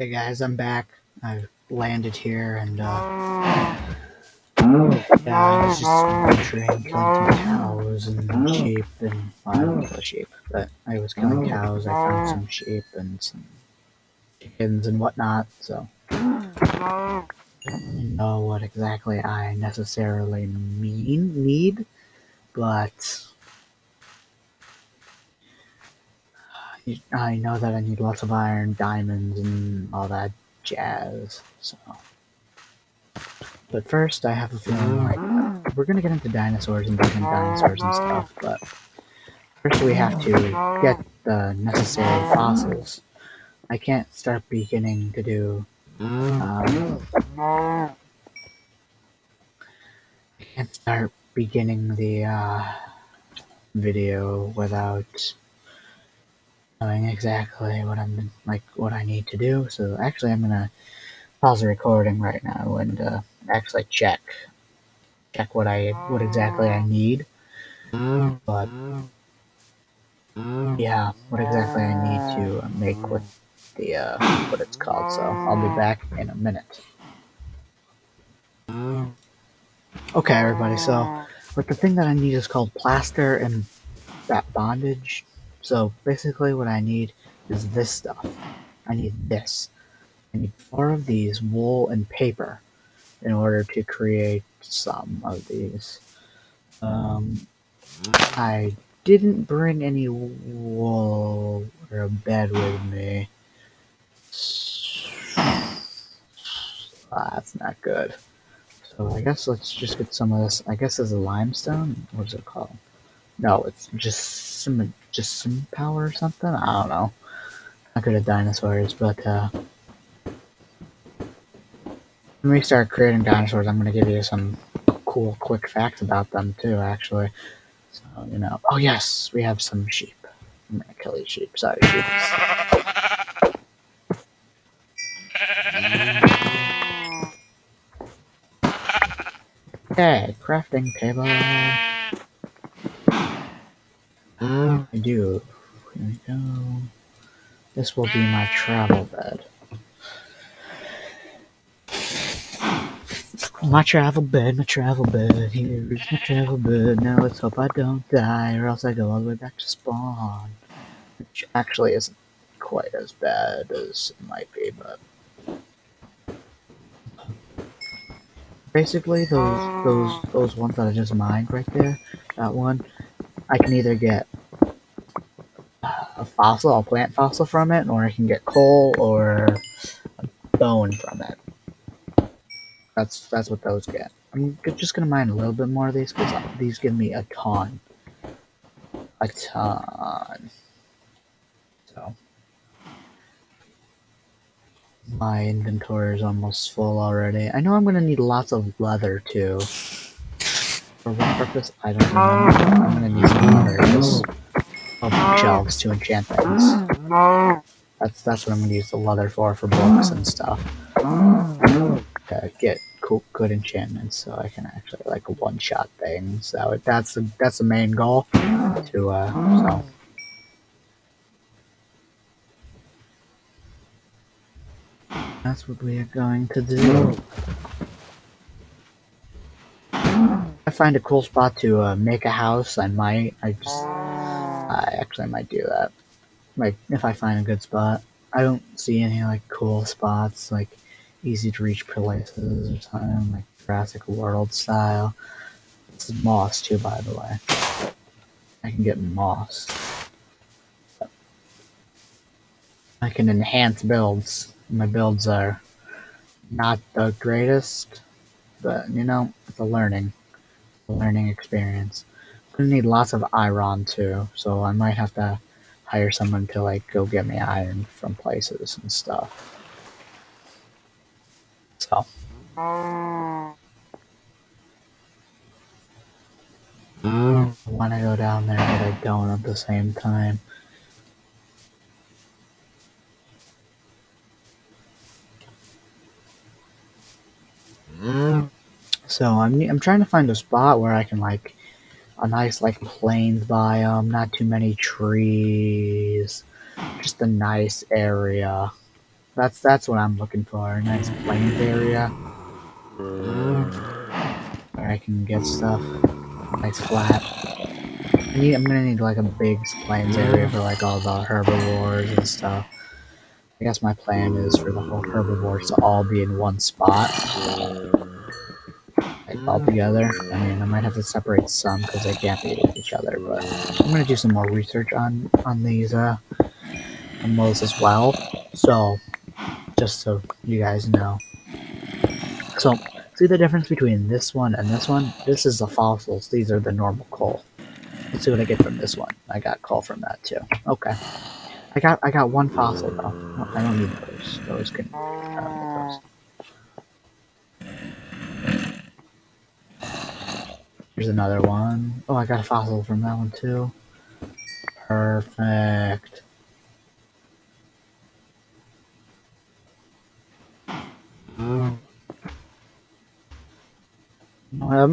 Okay, guys, I'm back. I've landed here and, uh, yeah, I was just killing some cows and sheep and, well, I don't kill sheep, but I was killing cows, I found some sheep and some chickens and whatnot, so. I don't know what exactly I necessarily mean, need, but I know that I need lots of iron, diamonds, and all that jazz. So, but first, I have a feeling like we're gonna get into dinosaurs and different dinosaurs and stuff. But first, we have to get the necessary fossils. I can't start beginning to do. Um, I can't start beginning the uh, video without knowing exactly what I'm like what I need to do. So actually, I'm gonna pause the recording right now and uh, actually check check what I what exactly I need. But yeah, what exactly I need to make what the uh, what it's called. So I'll be back in a minute. Okay, everybody. So, but the thing that I need is called plaster and that bandage so basically what I need is this stuff. I need this. I need four of these, wool and paper, in order to create some of these. Um, I didn't bring any wool or a bed with me. Ah, that's not good. So I guess let's just get some of this. I guess it's a limestone. What is it called? No, it's just some just some power or something. I don't know. Not good at dinosaurs, but uh, when we start creating dinosaurs, I'm gonna give you some cool, quick facts about them too. Actually, so you know. Oh yes, we have some sheep. I'm gonna kill these sheep. Sorry, sheep. Okay, crafting table. I do. Here we go. This will be my travel bed. My travel bed, my travel bed, here's my travel bed. Now let's hope I don't die, or else I go all the way back to spawn. Which actually isn't quite as bad as it might be, but basically those those those ones that I just mined right there, that one, I can either get fossil, a plant fossil from it, or I can get coal or bone from it. That's that's what those get. I'm just gonna mine a little bit more of these because these give me a ton, a ton. So my inventory is almost full already. I know I'm gonna need lots of leather too. For what purpose? I don't know. I'm gonna need leather. Just shelves to enchant things. That's that's what I'm gonna use the leather for for books and stuff. To get cool, good enchantments, so I can actually like one shot things. So that's the that's the main goal. To uh, so. That's what we are going to do. I find a cool spot to uh, make a house, I might. I just I might do that. Like, if I find a good spot. I don't see any, like, cool spots, like, easy to reach places or something, like Jurassic World style. This is moss, too, by the way. I can get moss. I can enhance builds. My builds are not the greatest, but, you know, it's a learning, a learning experience gonna need lots of iron too, so I might have to hire someone to like go get me iron from places and stuff. So. I want to go down there, but I don't at the same time. So I'm I'm trying to find a spot where I can like a nice like plains biome, not too many trees, just a nice area that's that's what I'm looking for. A nice plains area where I can get stuff. Nice flat. I need, I'm gonna need like a big plains area for like all the herbivores and stuff. I guess my plan is for the whole herbivores to all be in one spot. All together. I mean, I might have to separate some because they can't be with each other, but I'm gonna do some more research on on these uh animals as well. So, just so you guys know. So, see the difference between this one and this one? This is the fossils. These are the normal coal. Let's see what I get from this one. I got coal from that too. Okay. I got I got one fossil though. I don't need those. Those can. I those. Here's another one. Oh, I got a fossil from that one too. Perfect. Um,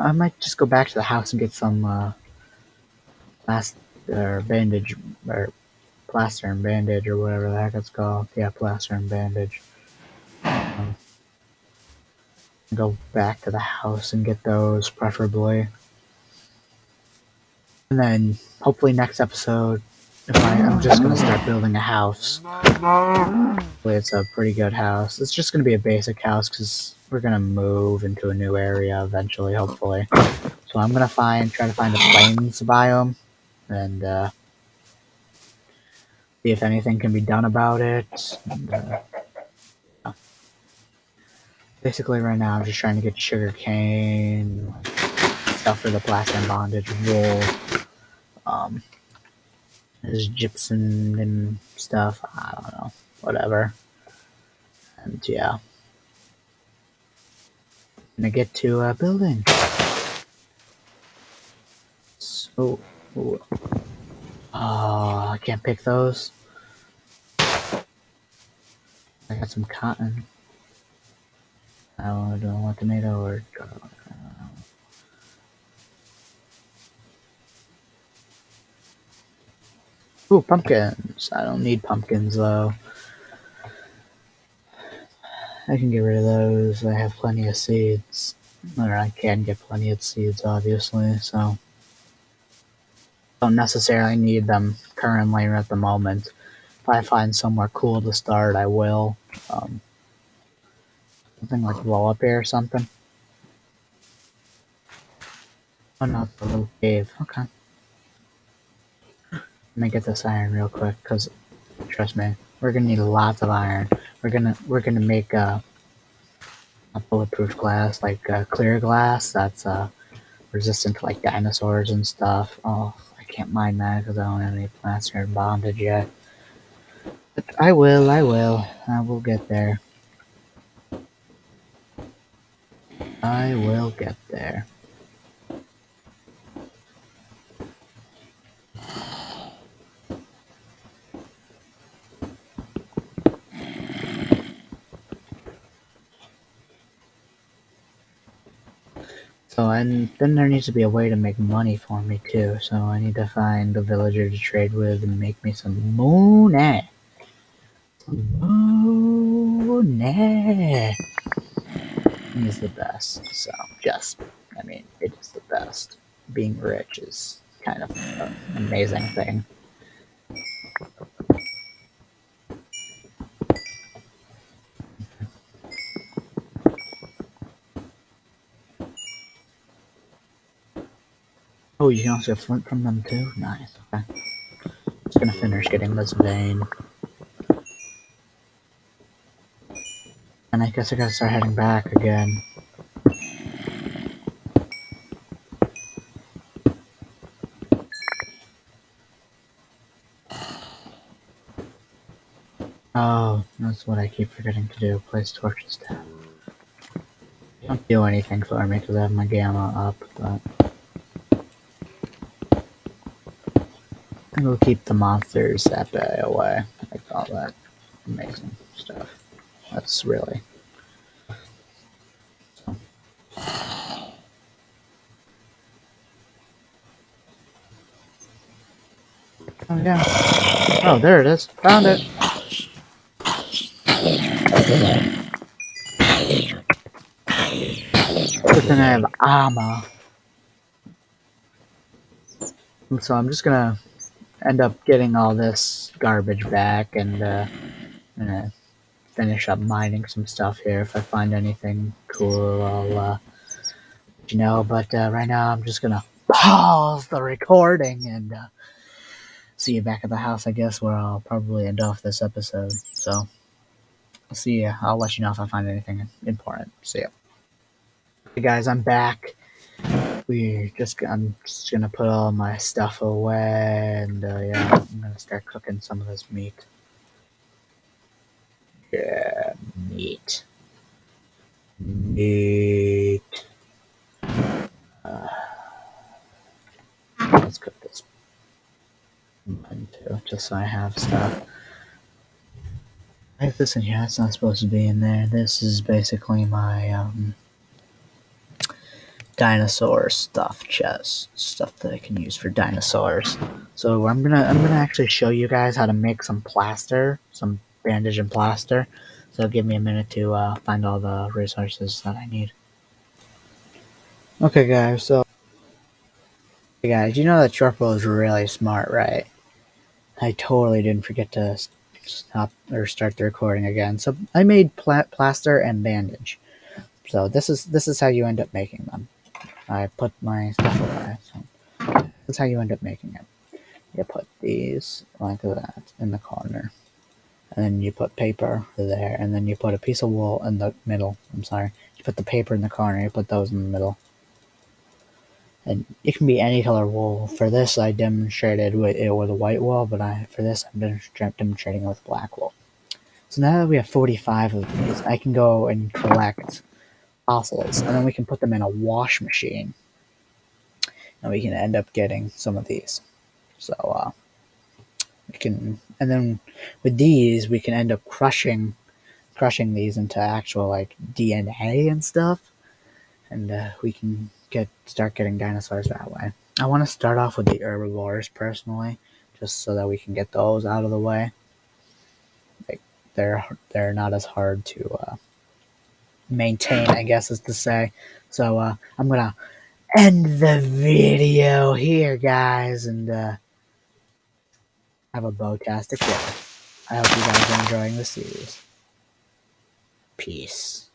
I might just go back to the house and get some uh, or bandage or plaster and bandage or whatever the heck it's called. Yeah, plaster and bandage. Um, go back to the house and get those, preferably. And then hopefully next episode, if I, I'm just gonna start building a house. Hopefully it's a pretty good house. It's just gonna be a basic house because we're gonna move into a new area eventually, hopefully. So I'm gonna find, try to find a plains biome, and uh, see if anything can be done about it. And, uh, yeah. Basically, right now I'm just trying to get sugar cane, stuff for the plaster and bandage, wool, um, there's gypsum and stuff. I don't know, whatever. And yeah gonna get to uh, building. So, oh, I can't pick those. I got some cotton. I don't, want tomato or garlic. Ooh, pumpkins. I don't need pumpkins though. I can get rid of those. I have plenty of seeds. Or I can get plenty of seeds, obviously, so. Don't necessarily need them currently or at the moment. If I find somewhere cool to start, I will. Um, something like blow up here or something. Oh, the little cave. Okay. Let me get this iron real quick, because, trust me, we're gonna need lots of iron. We're gonna we're gonna make a, a bulletproof glass, like uh, clear glass that's uh, resistant to like dinosaurs and stuff. Oh, I can't mind that because I don't have any plaster and bandage yet. But I will, I will, I will get there. I will get there. And then there needs to be a way to make money for me too. So I need to find a villager to trade with and make me some money. Money is the best. So just, I mean, it is the best. Being rich is kind of an amazing thing. Oh, you can also flint from them too? Nice, okay. Just gonna finish getting this vein. And I guess I gotta start heading back again. Oh, that's what I keep forgetting to do, place torches down. Don't do anything for me because I have my gamma up, but... we'll keep the monsters at bay away. Like all that amazing stuff. That's really. Oh yeah. Oh, there it is. Found it. Thing I have armor. So I'm just gonna end up getting all this garbage back and uh, gonna finish up mining some stuff here. If I find anything cool, I'll uh, you know. But uh, right now, I'm just gonna pause the recording and uh, see you back at the house. I guess where I'll probably end off this episode. So I'll see you. I'll let you know if I find anything important. See ya. Hey guys, I'm back. We just I'm just gonna put all my stuff away and uh, yeah, I'm gonna start cooking some of this meat. Yeah, meat. Meat. Uh, let's cook this one too, just so I have stuff. I have this in here. That's not supposed to be in there. This is basically my um, dinosaur stuff chest, stuff that I can use for dinosaurs. So I'm gonna I'm gonna actually show you guys how to make some plaster, some bandage and plaster. So give me a minute to uh, find all the resources that I need. Okay, guys. So, hey guys, you know that Shortbow is really smart, right? I totally didn't forget to stop or start the recording again. So I made pla plaster and bandage. So this is this is how you end up making them. I put my stuff away. So that's how you end up making it. You put these like that in the corner. And then you put paper there, and then you put a piece of wool in the middle. I'm sorry. You put the paper in the corner, you put those in the middle. And it can be any color wool. For this, I demonstrated with it with a white wool, but I for this, I'm demonstrating with black wool. So now that we have 45 of these, I can go and collect fossils, and then we can put them in a wash machine, and we can end up getting some of these. So uh, we can, and then with these, we can end up crushing, crushing these into actual like DNA and stuff, and uh, we can get start getting dinosaurs that way. I want to start off with the herbivores personally, just so that we can get those out of the way. Like they're they're not as hard to uh, maintain, I guess is to say. So uh, I'm gonna end the video here, guys, and uh, have a bowtastic day. I hope you guys are enjoying the series. Peace.